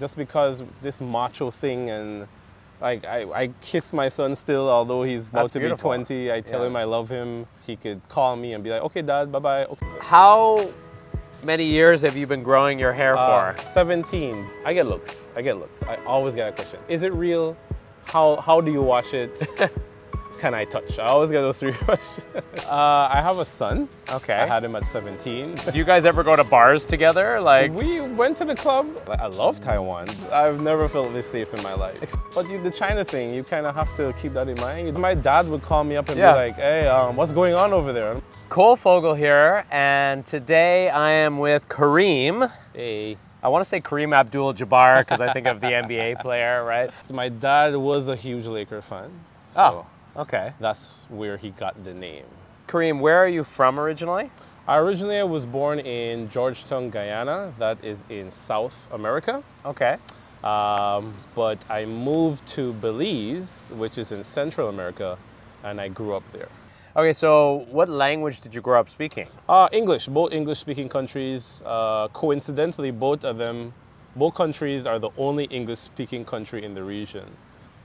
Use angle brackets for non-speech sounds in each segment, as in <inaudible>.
Just because this macho thing and like I, I kiss my son still, although he's about That's to beautiful. be 20. I tell Yeah. him I love him. He could call me and be like, okay, dad, bye bye. Okay. How many years have you been growing your hair Uh, for? 17. I get looks. I get looks. I always get a question. Is it real? How how do you wash it? <laughs> Can I touch? I always get those three <laughs> questions. uh, I have a son. Okay. I had him at 17. Do you guys ever go to bars together? Like, We went to the club. I love Taiwan. I've never felt this safe in my life. But you, the China thing, you kind of have to keep that in mind. My dad would call me up and Yeah. be like, hey, um, what's going on over there? Cole Fogle here, and today I am with Kareem. Hey. I want to say Kareem Abdul-Jabbar because I think of the NBA player, right? <laughs> My dad was a huge Laker fan. So Oh, okay. that's where he got the name. Kareem, where are you from originally? I originally I was born in Georgetown, Guyana. That is in South America. Okay. Um, but I moved to Belize, which is in Central America, and I grew up there. Okay, so what language did you grow up speaking? Uh, English, both English-speaking countries. Uh, coincidentally, both of them, both countries are the only English-speaking country in the region.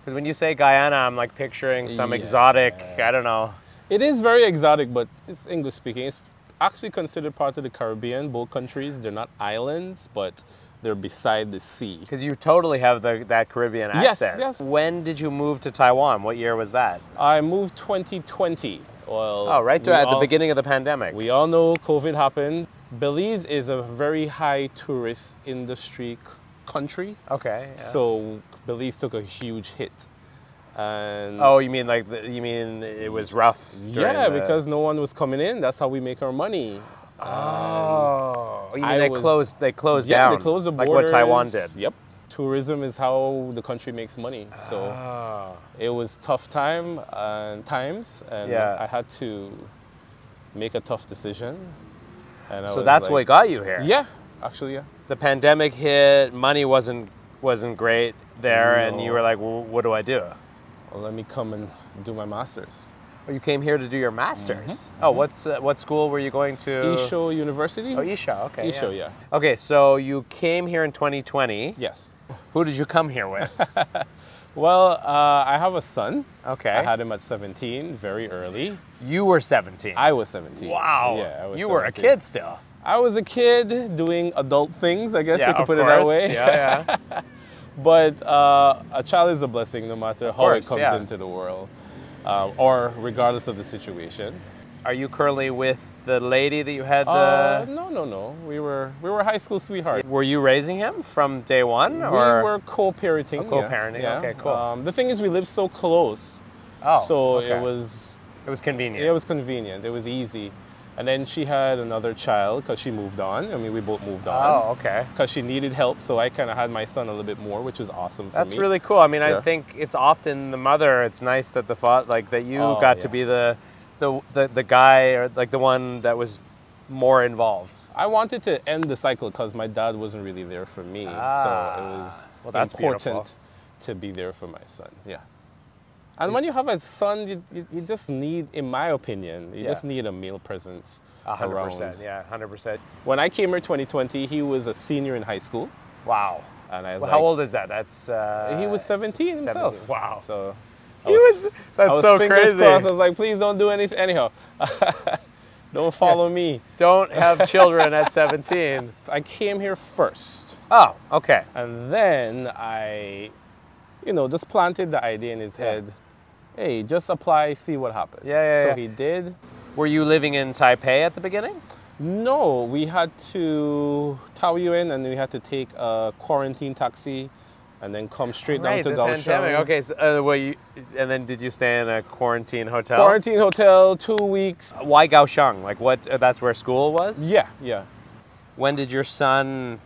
Because when you say Guyana, I'm like picturing some Yeah. exotic, I don't know. It is very exotic, but it's English-speaking. It's actually considered part of the Caribbean. Both countries, they're not islands, but they're beside the sea. Because you totally have the, that Caribbean accent. yes. yes. When did you move to Taiwan? What year was that? I moved 2020. Well, Oh, right to, we at the beginning of the pandemic. We all know COVID happened. Belize is a very high tourist industry country. okay. yeah. So Belize took a huge hit. And Oh, you mean like the, you mean it was rough? yeah, the- because no one was coming in. That's how we make our money. Oh, um, oh you mean I they was- closed? They closed yeah, down. they closed the borders. like what Taiwan did. Yep. Tourism is how the country makes money. So Oh. it was tough time and times, and Yeah. I had to make a tough decision. And I So that's what got you here. Yeah, actually, yeah. The pandemic hit. Money wasn't wasn't great there, and you were like, well, "What do I do?" Well, let me come and do my master's. Oh, you came here to do your masters. Mm-hmm. Oh, what's uh, what school were you going to? I-Shou University. Oh, I-Shou. Okay. Isho, yeah. Okay, so you came here in 2020. Yes. Who did you come here with? <laughs> Well, uh, I have a son. Okay. I had him at 17, very early. you were 17. I was 17. wow. Yeah, I was you were a kid still. I was a kid doing adult things, I guess yeah, you could put course. it that way. Yeah, yeah. <laughs> But uh, a child is a blessing no matter how course, it comes yeah. into the world, uh, or regardless of the situation. Are you currently with the lady that you had the? Uh, no, no, no. We were we were high school sweethearts. were you raising him from day one, We were co-parenting. Oh, co-parenting, Yeah, okay, cool. Um, the thing is, we lived so close, oh, so okay. it was it was convenient. it was convenient. It was easy. And then she had another child because she moved on. I mean, we both moved on. oh, okay. Because she needed help, so I kind of had my son a little bit more, which was awesome for That's me. really cool. I mean, I think it's often the mother. It's nice that the father, like that you Oh, got to be the, the, the, the guy or like the one that was more involved. I wanted to end the cycle because my dad wasn't really there for me. so Ah, it was well, that's important beautiful. to be there for my son. Yeah. And when you have a son, you, you, you just need, in my opinion, you Yeah. just need a male presence A hundred around. percent. Yeah, hundred percent. When I came here 2020, he was a senior in high school. Wow. And I was Well, like, how old is that? That's. Uh, He was 17 himself. 17. Wow. So I He was. I That's was so fingers crazy. crossed. I was like, please don't do anything. Anyhow, <laughs> don't follow me. Don't have <laughs> children at 17. I came here first. Oh, okay. And then I, you know, just planted the idea in his Yeah. head. Hey, just apply, see what happens. Yeah, yeah, So yeah. he did. Were you living in Taipei at the beginning? No, we had to Taoyuan and then we had to take a quarantine taxi and then come straight right, down the to pandemic. Kaohsiung. Okay, so, uh, well, you, and then did you stay in a quarantine hotel? Quarantine hotel, two weeks. Why Kaohsiung? Like what? Uh, that's where school was. Yeah, yeah. When did your son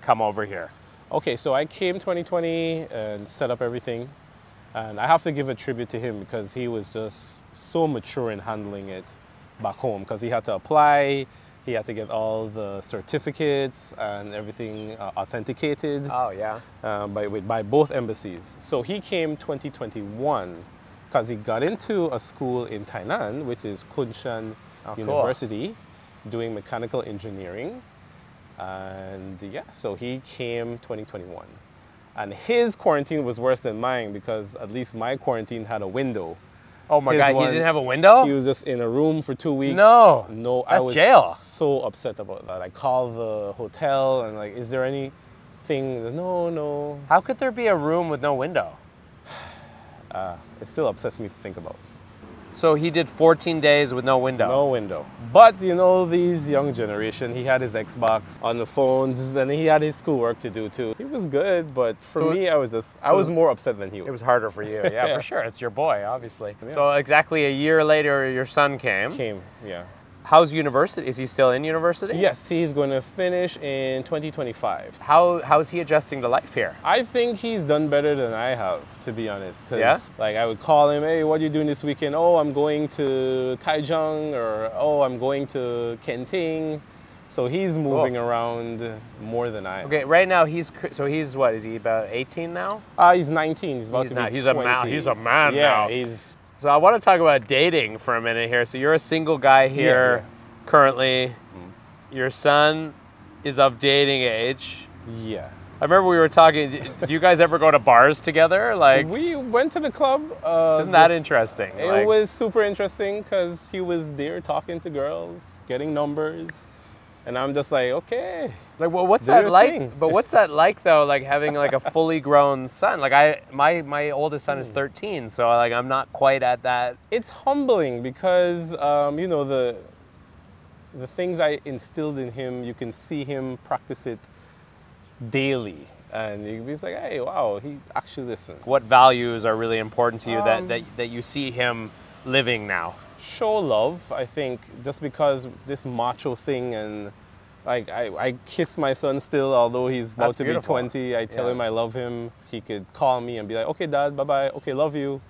come over here? Okay, so I came 2020 and set up everything. And I have to give a tribute to him because he was just so mature in handling it back home because he had to apply, he had to get all the certificates and everything uh, authenticated Oh yeah. uh, by, with- by both embassies. So he came 2021 because he got into a school in Tainan, which is Kunshan Oh, cool. University, doing mechanical engineering. And yeah, so he came 2021. And his quarantine was worse than mine because at least my quarantine had a window. Oh my His God, one- he didn't have a window? He was just in a room for two weeks. No, no, I that's was jail. so upset about that. I called the hotel and like, is there anything? No, no. How could there be a room with no window? <sighs> Uh, it still upsets me to think about. So he did 14 days with no window. No window. But you know, these young generation, he had his Xbox on the phones, and he had his schoolwork to do too. He was good, but for So- me, I was just, I was more upset than he was. It was harder for you, yeah, <laughs> Yeah. for sure. It's your boy, obviously. Yeah. So exactly a year later, your son came. Came, yeah. How's university? Is he still in university? Yes, he's going to finish in 2025. How how's he adjusting to life here? I think he's done better than I have, to be honest. Cause Yeah? like I would call him, hey, what are you doing this weekend? Oh, I'm going to Taichung, or oh, I'm going to Kenting. So he's moving around more than I am. Okay, right now he's so he's what? Is he about 18 now? Uh, he's 19. He's about He's to not- be he's a man. he's a man yeah, now. he's So I want to talk about dating for a minute here. So you're a single guy here yeah. currently. Your son is of dating age. yeah. I remember we were talking. Do you guys ever go to bars together? Like, We went to the club. Uh, isn't that this- interesting? It Like- was super interesting because he was there talking to girls, getting numbers, and I'm just like, okay. Like, well, what's that like? thing. But what's that like though? Like having like a <laughs> fully grown son. Like I, my my oldest son is Hmm. 13, so like I'm not quite at that. It's humbling because um, you know the the things I instilled in him. You can see him practice it daily, and he's like, hey, wow, he actually listened. What values are really important to you that, Um, that that you see him living now? Show love. I think just because this macho thing and like I, I kiss my son still, although he's about That's to beautiful. be 20. I tell Yeah. him I love him. He could call me and be like, okay, dad, bye bye. Okay, love you.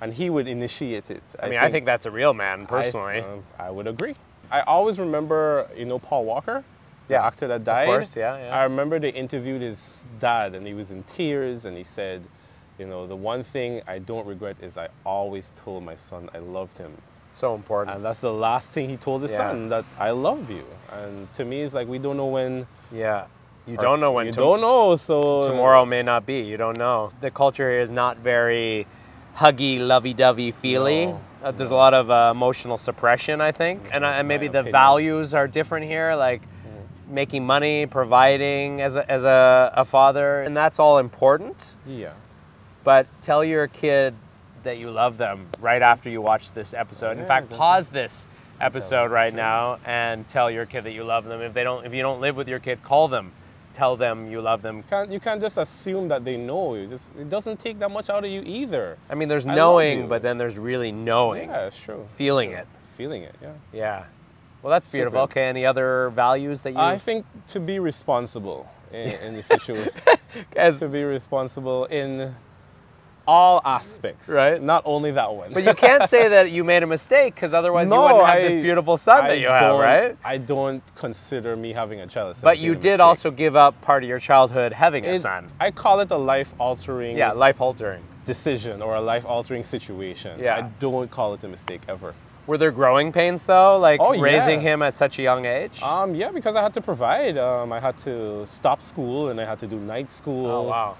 And he would initiate it. I mean, I think that's a real man, personally. I, um, I would agree. I always remember, you know, Paul Walker, the Yeah, actor that died. Of course, yeah, yeah. I remember they interviewed his dad, and he was in tears, and he said, you know, the one thing I don't regret is I always told my son I loved him. So important. And that's the last thing he told his Yeah. son that I love you. And to me, it's like we don't know when. yeah, you don't know when you don't know. So tomorrow may not be. You don't know. The culture here is not very huggy, lovey-dovey, feely. No, Uh, there's a lot of uh, emotional suppression, I think, and, uh, and maybe the opinion. values are different here, like making money, providing as a, as a, a father, and that's all important. Yeah. But tell your kid that you love them right after you watch this episode. In fact, pause this episode right now and tell your kid that you love them. If they don't, if you don't live with your kid, call them. Tell them you love them. Can't, you can't just assume that they know. You just it doesn't take that much out of you either. I mean, there's I knowing, but then there's really knowing, Yeah, it's true. feeling it. Feeling it. Yeah. Yeah. Well, that's beautiful. Super. Okay. Any other values that you? I think to be responsible in, in the <laughs> situation, as, to be responsible in all aspects, Right. Not only that one. but you can't say that <laughs> you made a mistake because otherwise you wouldn't have I- this beautiful son I that you have, right? I don't consider me having a child. But you did mistake. also give up part of your childhood having a son. I call it a life-altering Yeah, life altering. decision or a life-altering situation. Yeah. I don't call it a mistake ever. Were there growing pains though, like Oh, raising yeah. him at such a young age? Um, yeah, because I had to provide. Um, I had to stop school and I had to do night school. oh wow.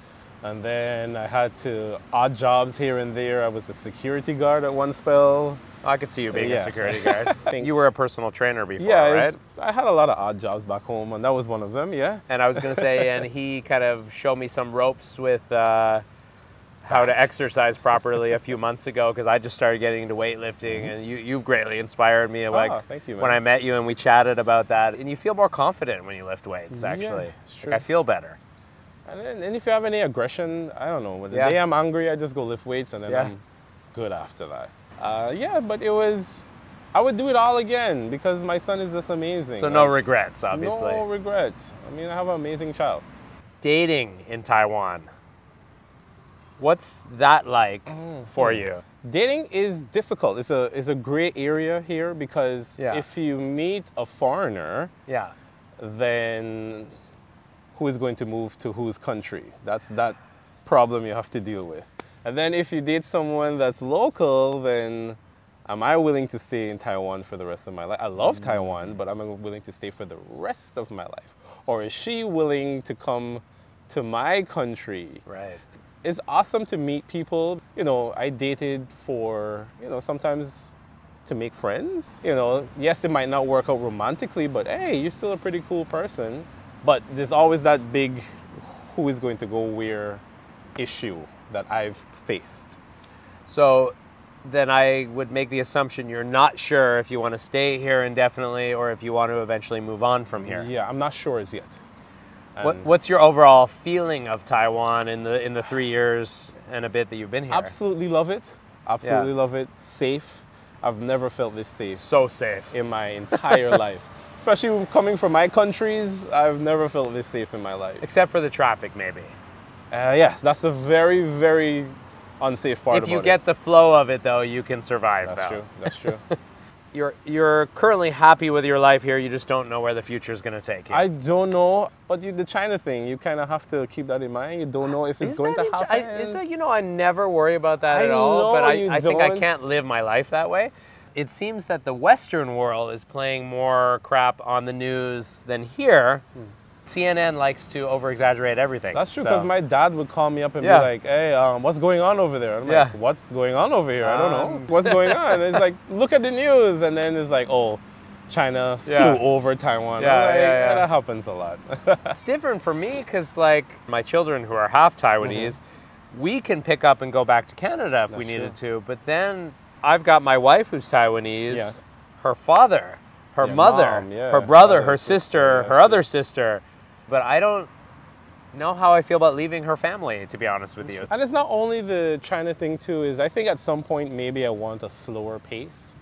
And then I had to odd jobs here and there. I was a security guard at one spell. I could see you being a security guard. <laughs> You were a personal trainer before, yeah, right? was- I had a lot of odd jobs back home, and that was one of them. Yeah. And I was going to say, and he kind of showed me some ropes with uh, how to exercise properly a few months ago because I just started getting into weightlifting, and you, you've greatly inspired me. Like Ah, thank you, when. I met you and we chatted about that, and you feel more confident when you lift weights. Actually, it's Like. I feel better. And, then, and if you have any aggression, I don't know. When the Yeah. day I'm angry, I just go lift weights, and then Yeah. I'm good after that. Uh, yeah, but it was. I would do it all again because my son is just amazing. So no regrets, obviously. No regrets. I mean, I have an amazing child. Dating in Taiwan. What's that like Mm, for you? Dating is difficult. It's a it's a gray area here because Yeah. if you meet a foreigner, Yeah. then who is going to move to whose country? That's that problem you have to deal with. And then if you date someone that's local, then am I willing to stay in Taiwan for the rest of my life? I love mm. Taiwan, but am I willing to stay for the rest of my life? or is she willing to come to my country? Right. It's awesome to meet people. You know, I dated for, you know, sometimes to make friends. You know, yes, it might not work out romantically, but hey, you're still a pretty cool person. But there's always that big who is going to go where issue that I've faced. So then I would make the assumption you're not sure if you want to stay here indefinitely or if you want to eventually move on from here. Yeah, I'm not sure as yet. What, what's your overall feeling of Taiwan in the in the three years and a bit that you've been here? absolutely love it. Absolutely love it. Safe. I've never felt this safe So safe. in my entire <laughs> life. Especially coming from my countries, I've never felt this safe in my life. Except for the traffic, maybe. Uh, yes, that's a very, very unsafe part of it. If you get it. the flow of it, though, you can survive. That's though. true. That's true. <laughs> You're you're currently happy with your life here. You just don't know where the future is going to take you. I don't know, but you, the China thing, you kind of have to keep that in mind. You don't know if it's Is going to happen. I, is that you know I never worry about that I at all, but know I, you I think I can't live my life that way. It seems that the Western world is playing more crap on the news than here. CNN likes to over exaggerate everything. Hmm. That's true so- because my dad would call me up and Yeah. be like, "Hey, um, what's going on over there?" I'm Yeah. like, "What's going on over here? I don't know. Um. What's going <laughs> on?" And it's like, "Look at the news," and then it's like, "Oh, China Yeah. flew over Taiwan." Yeah, like, yeah, yeah. That happens a lot. <laughs> It's different for me because, like, my children who are half Taiwanese, we can pick up and go back to Canada if we That's needed to. But then I've got my wife who's Taiwanese, Yeah. her father, her Yeah, mother, mom, yeah, her brother, other her sister, sister, her other sister. But I don't know how I feel about leaving her family, to be honest with you. and it's not only the China thing too. Is I think at some point maybe I want a slower pace,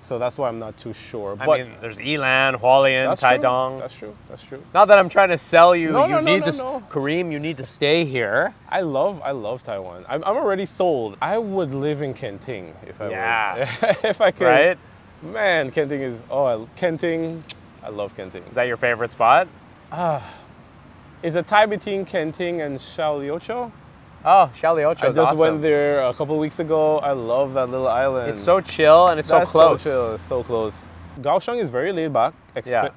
so that's why I'm not too sure. I But mean, there's Yilan, Hualien. Taidong. That's true. That's true. Not that I'm trying to sell you. No, you no, no, need to. Kareem. You need to stay here. I love I love Taiwan. I'm, I'm already sold. I would live in Kenting if I Yeah. would. <laughs> if I could. Right? Man, Kenting is oh I, Kenting. I love Kenting. Is that your favorite spot? Ah. It's a tie between Kenting and Xiaoliuqiu. Oh, Xiaoliuqiu I is just awesome. went there a couple weeks ago. I love that little island. It's so chill and it's so That's close. chill. It's so close. Kaohsiung is very laid back Yeah.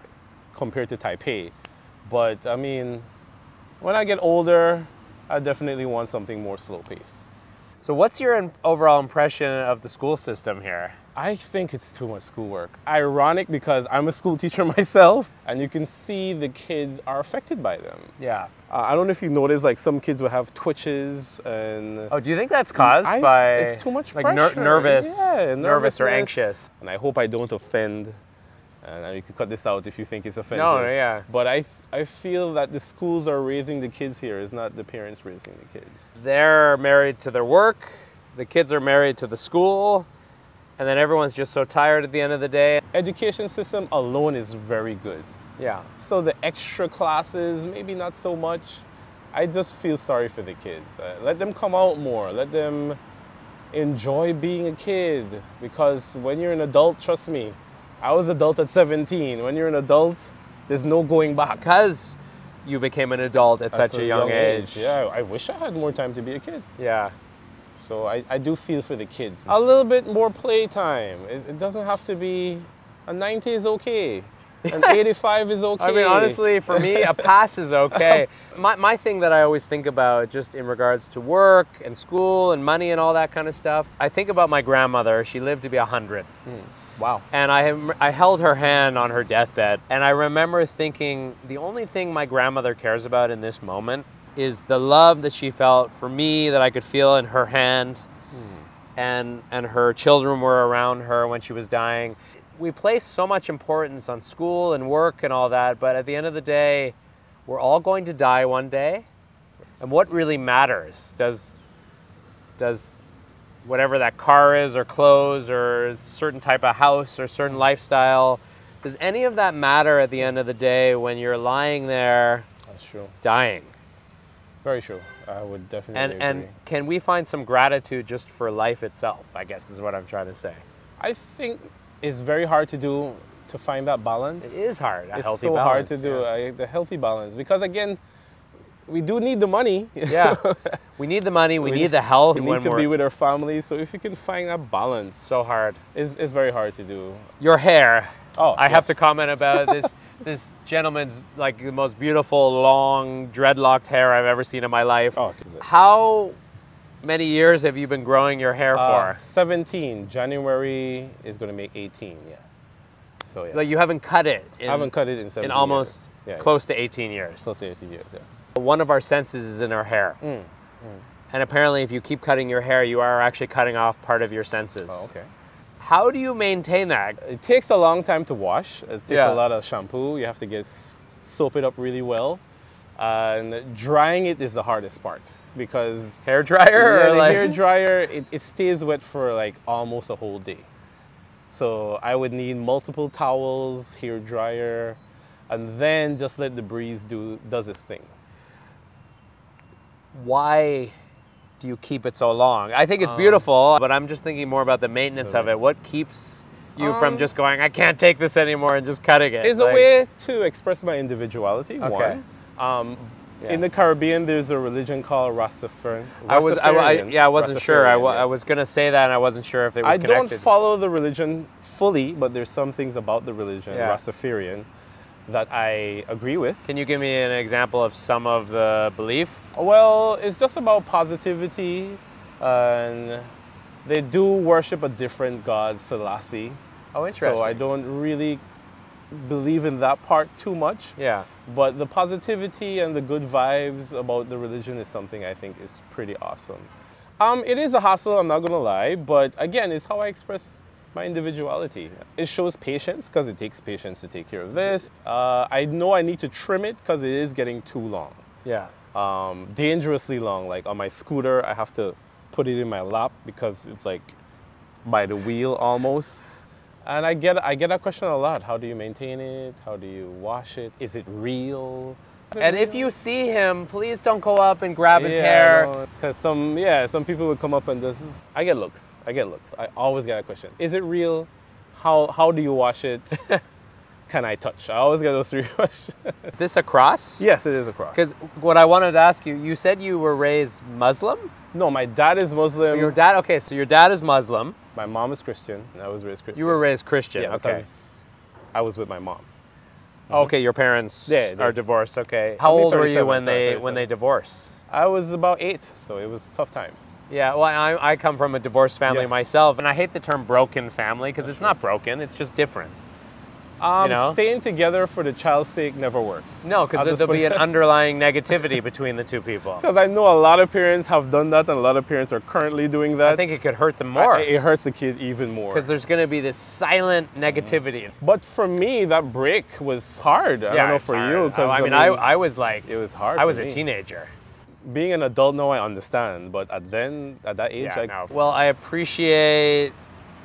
compared to Taipei. But I mean, when I get older, I definitely want something more slow pace. So, what's your overall impression of the school system here? I think it's too much schoolwork. Ironic because I'm a school teacher <laughs> myself, and you can see the kids are affected by them. Yeah. Uh, I don't know if you noticed, like some kids will have twitches and. Oh, do you think that's caused I- by it's too much like ner- nervous, Yeah, nervous or anxious? And I hope I don't offend. And you could cut this out if you think it's offensive. No, yeah. But I, I feel that the schools are raising the kids here. It's not the parents raising the kids. They're married to their work. The kids are married to the school, and then everyone's just so tired at the end of the day. Education system alone is very good. Yeah. So the extra classes, maybe not so much. I just feel sorry for the kids. Uh, let them come out more. Let them enjoy being a kid. Because when you're an adult, trust me, I was adult at 17. When you're an adult, there's no going back. Because you became an adult at such a young, age. Yeah, I wish I had more time to be a kid. Yeah. So I, I do feel for the kids. A little bit more playtime. It, it doesn't have to be a 90 is okay. An <laughs> 85 is okay. I mean, honestly, for me, a pass is okay. <laughs> My, my thing that I always think about, just in regards to work and school and money and all that kind of stuff, I think about my grandmother. She lived to be 100. Hmm. wow. And I, have- I held her hand on her deathbed. And I remember thinking the only thing my grandmother cares about in this moment is the love that she felt for me that I could feel in her hand. Hmm. And, and her children were around her when she was dying. We place so much importance on school and work and all that, but at the end of the day, we're all going to die one day. And what really matters? Does, does whatever that car is or clothes or certain type of house or certain hmm. lifestyle does any of that matter at the end of the day when you're lying there dying Very true. I would definitely and agree. and can we find some gratitude just for life itself i guess is what i'm trying to say I think it's very hard to do to find that balance. it is hard a it's so hard to do yeah. uh, the healthy balance because again, we do need the money. yeah <laughs> we need the money we, We- need the health we need to be with our families. So if you can find that balance, so hard it's, it's very hard to do. your hair Oh, I have to comment about this. <laughs> This gentleman's like the most beautiful, long, dreadlocked hair I've ever seen in my life. Oh? How many years have you been growing your hair Uh, for? 17. January is going to make 18. Yeah. So yeah. Like you haven't cut it in, I haven't cut it in 17 in almost Yeah, close to 18 years. Close to 18 years. Yeah. One of our senses is in our hair. Mm, And apparently, if you keep cutting your hair, you are actually cutting off part of your senses. Oh, okay. How do you maintain that? It takes a long time to wash. It takes Yeah. a lot of shampoo. You have to get soap it up really well. And drying it is the hardest part because Hair dryer Yeah, or like hair dryer, it, it stays wet for like almost a whole day. So I would need multiple towels, hair dryer, and then just let the breeze do does its thing. Why do you keep it so long? I Um, think it's beautiful, but I'm just thinking more about the maintenance of it. What keeps you from Um, just going, I can't take this anymore and just cutting it? It's Like- a way to express my individuality. Okay. One. Um, Yeah. In the Caribbean, there's a religion called Rastafarian. I was, I, I, yeah, I wasn't sure. I, Rastafarian, I was gonna say that, and I wasn't sure if it was I connected. don't follow the religion fully, but there's some things about the religion, Yeah. Rastafarian, that I agree with. Can you give me an example of some of the belief? Well, it's just about positivity, and they do worship a different god, Selassie. Oh, interesting. So I don't really believe in that part too much. Yeah. But the positivity and the good vibes about the religion is something I think is pretty awesome. Um, it is a hassle, I'm not gonna lie, but again, it's how I express my individuality. It shows patience because it takes patience to take care of this. Uh, I know I need to trim it because it is getting too long, Yeah. um, dangerously long. Like on my scooter, I have to put it in my lap because it's like by the wheel almost. And I get I get that question a lot. How do you maintain it? How do you wash it? Is it real? And if you see him, please don't go up and grab his hair. Because some yeah, some people would come up and this is I get looks. I get looks. I always get a question. Is it real? How how do you wash it? <laughs> Can I touch? I always get those three <laughs> questions. Is this a cross? yes, it is a cross. Because what I wanted to ask you, you said you were raised Muslim. No, my dad is Muslim. Your dad, okay, so your dad is Muslim. my mom is Christian. I was raised Christian. You were raised Christian. yeah, okay. because I was with my mom. Oh, okay, your parents Yeah, they- are divorced. Okay. How old were you when they when they divorced? I was about eight, so it was tough times. Yeah, well, I, I come from a divorced family Yeah. myself, and I hate the term broken family because it's not broken, it's just different. Um, know? Staying together for the child's sake never works. No, because I'll there, just there'll be an <laughs> underlying negativity between the two people. Because I know a lot of parents have done that, and a lot of parents are currently doing that. I think it could hurt them I- more it hurts the kid even more. because there's going to be this silent negativity. But for me, that break was hard. I don't know for hard. you. 'cause, I, I mean, I, I was like, it was hard. I was a me. teenager. Being an adult now, I understand. But at then, at that age, Yeah, I, no. Well, I appreciate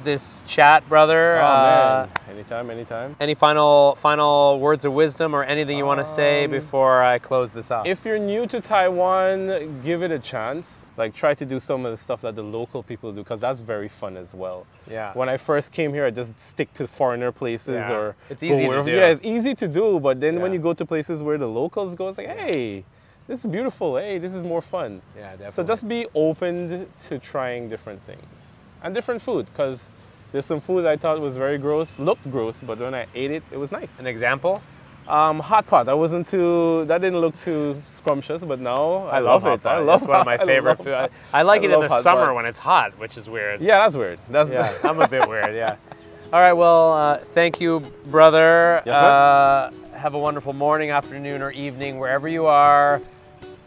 this chat, brother. oh Uh, man, anytime, anytime. Any final final words of wisdom or anything you want to say before I close this off? Um, If you're new to Taiwan, give it a chance. Like try to do some of the stuff that the local people do, because that's very fun as well. Yeah. When I first came here, I just stick to foreigner places Yeah. or It's easy to do. Yeah, it's easy to do. But then when you go to places where the locals go, it's like, hey, this is beautiful. Hey, this is more fun. Yeah, definitely. So just be open to trying different things and different food, because there's some food I thought was very gross, looked gross, but when I ate it, it was nice. An example? Um, hot pot. I wasn't too. That didn't look too scrumptious, but now I, love, hot it. I love. That's one of <laughs> my favorite food. I, I like I it in the summer pot. when it's hot, which is weird. Yeah, that's weird. That's Yeah, <laughs> I'm a bit weird. Yeah. <laughs> All right. Well, uh, thank you, brother. Yes, uh, have a wonderful morning, afternoon, or evening, wherever you are.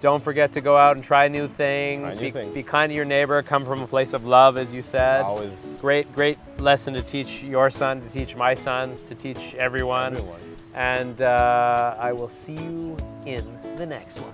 Don't forget to go out and try new things. Try new be, things. be kind to your neighbor. Come from a place of love, as you said. always Great, great lesson to teach your son, to teach my sons, to teach everyone. everyone. And uh, I will see you in the next one.